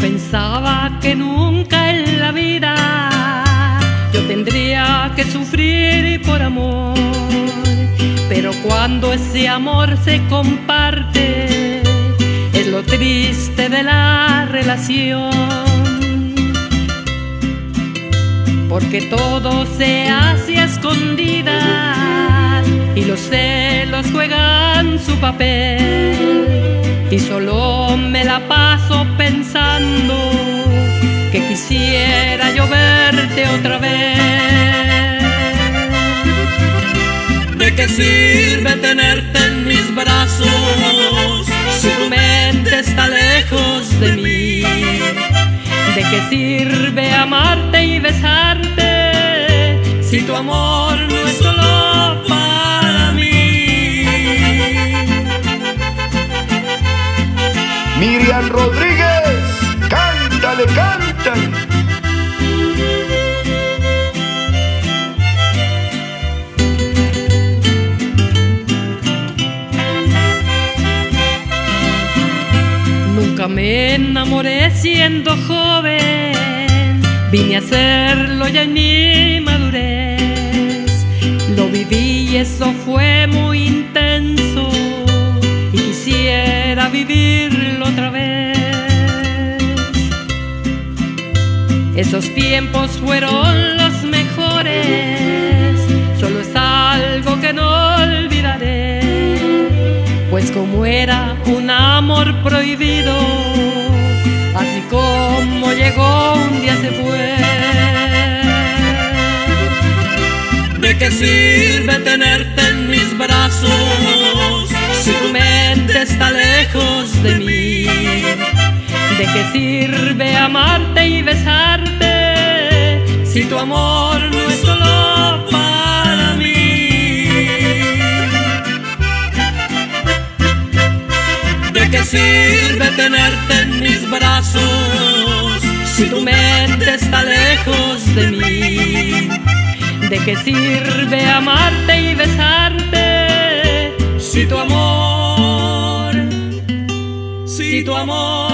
Pensaba que nunca en la vida yo tendría que sufrir por amor. Pero cuando ese amor se comparte, es lo triste de la relación. Porque todo se hace a escondidas y los celos juegan su papel. Y solo la paso pensando que quisiera yo verte otra vez. ¿De qué sirve tenerte en mis brazos si tu mente está lejos de mí? ¿De qué sirve amarte y besarte si tu amor cántale. Nunca me enamoré siendo joven, vine a hacerlo ya en mi madurez. Lo viví y eso fue muy intenso Esos tiempos fueron los mejores, solo es algo que no olvidaré pues como era un amor prohibido, así como llegó un día se fue. ¿De qué sirve tenerte en mis brazos si tu mente está lejos de mí? ¿De qué sirve amarte y besarte tu amor no es solo para mí? ¿De qué sirve tenerte en mis brazos si tu mente está lejos de mí? ¿De qué sirve amarte y besarte si tu amor, si tu amor